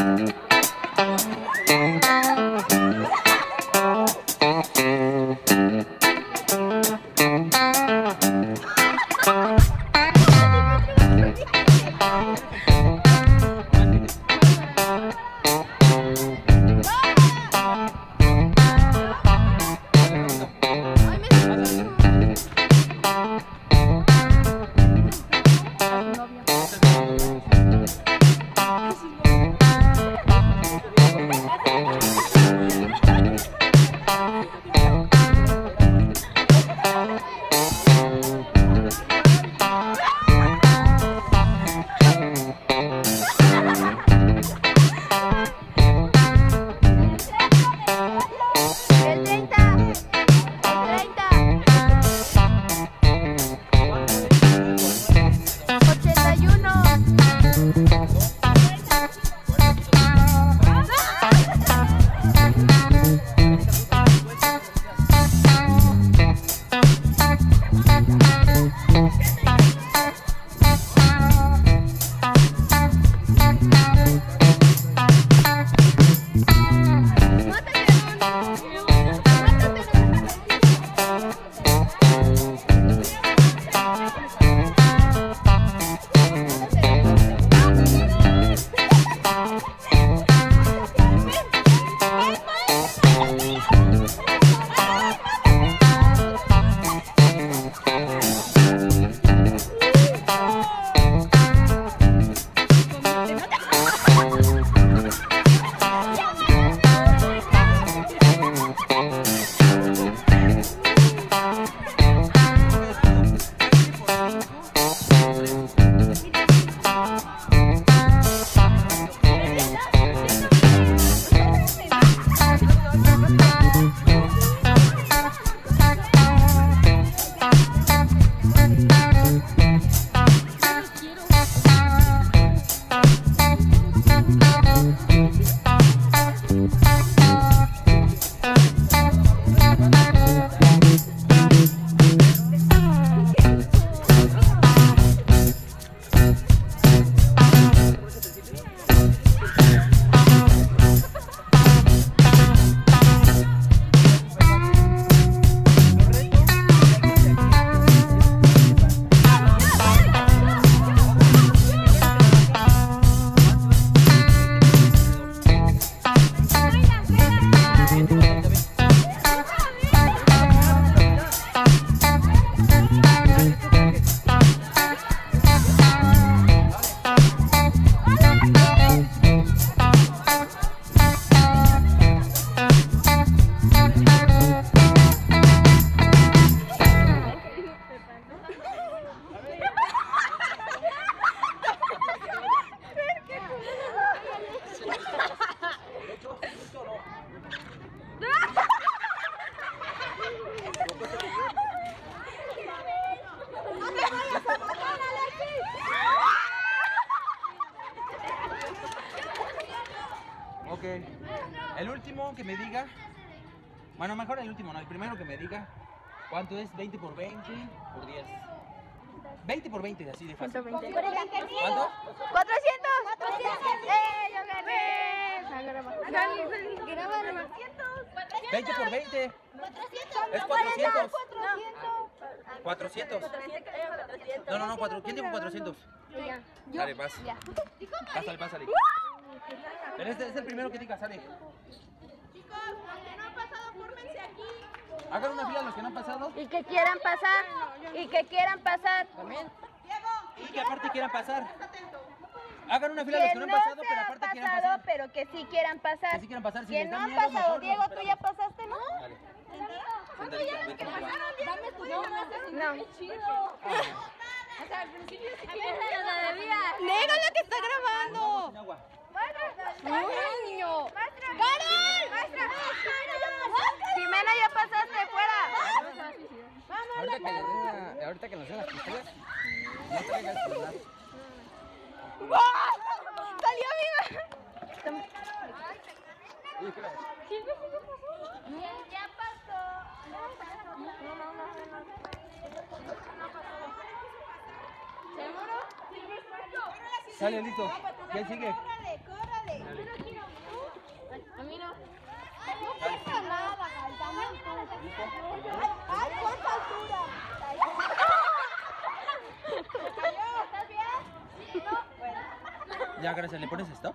El Ok. El último que me diga. Bueno, mejor el último, no. El primero que me diga. ¿Cuánto es? ¿20 por 20? ¿Por 10? 20 por 20, así de fácil. 120. ¿Cuánto? 400. 400. ¡Eh, yo gané! Grábalo. 20 por 20. Es 400. 400. No, no, no, cuatro- ¿quién dijo 400? Dale, vas. Pásale, pásale. Pero este es el primero que diga, sale. Hagan una fila los que no han pasado Y que quieran pasar. Y que quieran pasar. y que aparte quieran pasar. Hagan una fila los Que que no no han pasado, pero han aparte quieran pasado, pasar. pero que sí quieran pasar. Que sí quieran pasar, si Que no han pasado. mejor Diego, no, tú ya pasaste, ¿no? Dale. Sentadita, ve cómo te va. No. Nega la que está grabando. ahorita que, den ahorita que nos den las pistolas, no ¡Salió viva! Ya pasó. No, no, no, no. ¿Seguro? Listo. Ah, pues, ¿Quién sigue? Yo no quiero. A mí no. Ya, gracias. ¿Le pones stop?